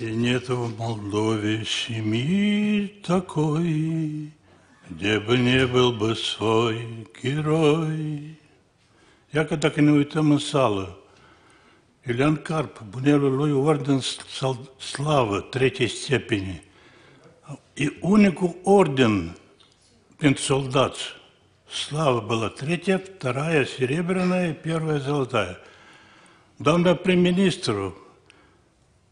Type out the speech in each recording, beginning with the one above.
И нет в Молдове семьи такой, Где бы не был бы свой герой. Iată dacă ne uităm în sală, Iulian Carp, bunelul lui Orden tretei stepeni. E unicul orden pentru soldați. Слава была третья, вторая серебряная, первая золотая. Doamna prim-ministru,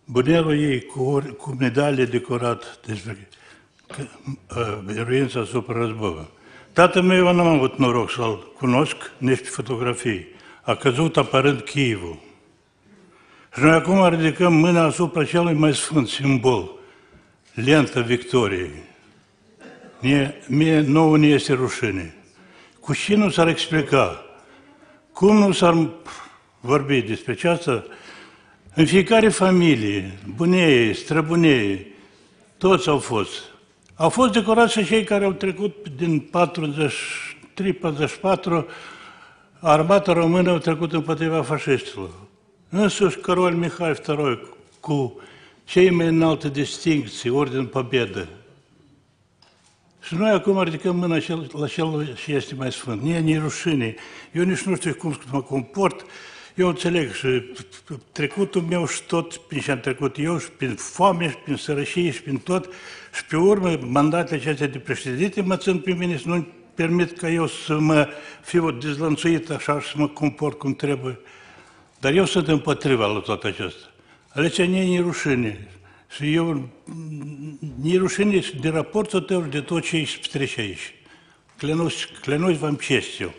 bunelul ei cu, ori- cu medalie decorat despre că- uh, biruința asupra războiului. Tatăl meu eu n-am avut noroc să-l cunosc nici pe fotografii. A căzut apărând Chievul. Și noi acum ridicăm mâna asupra celui mai sfânt simbol, lenta victoriei. Mie, mie nouă ne este rușine. Cu cine nu s-ar explica? Cum nu s-ar vorbi despre aceasta? În fiecare familie, bunei, străbuneie, toți au fost. Au fost decorați și cei care au trecut din 43-44, armata română au trecut împotriva fașistilor. Însuși Cărol Mihai II, cu cei mai înalte distincții, Orden Pobedă. Și noi acum ridicăm mâna la cel ce este mai sfânt. Mie ne rușine. Eu nici nu știu cum mă comport, eu înțeleg și trecutul meu și tot prin ce am trecut eu și prin foame și prin sărășie și prin tot și pe urmă mandatele acestea de președinte mă țin pe mine să nu permit ca eu să mă fiu dezlănțuit așa și să mă comport cum trebuie. Dar eu sunt împotriva la tot acesta. Deci ne e rușine. Și eu ne rușine de raportul tău de tot ce îți trece aici. Clenuți, clenuți v-am eu.